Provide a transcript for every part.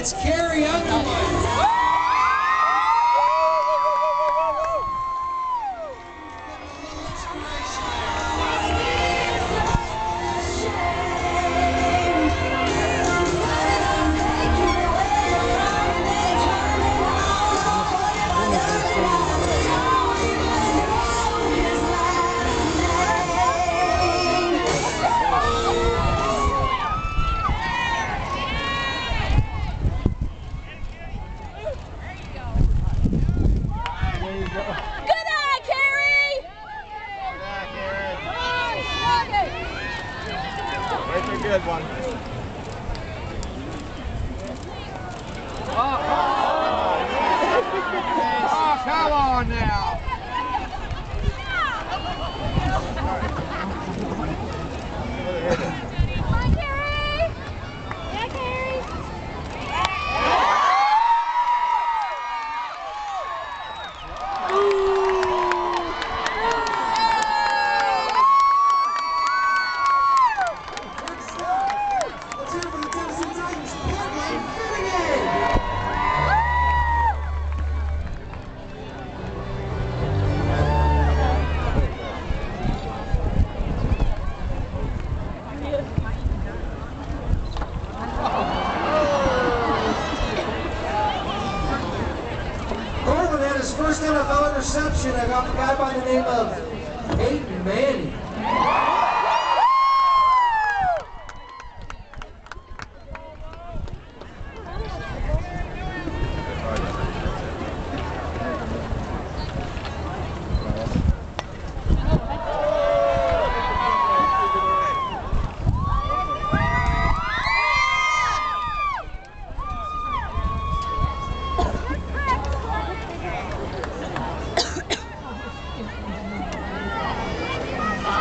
It's Carrie Underwood. Good one. Oh, come on oh, now. Interception. I got a guy by the name of Peyton Manning.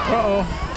Uh-oh.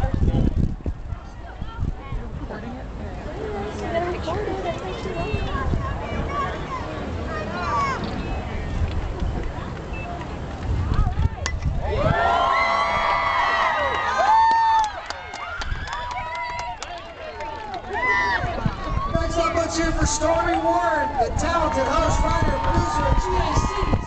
for Stormy Warren, the talented host, Rider, producer, GAC.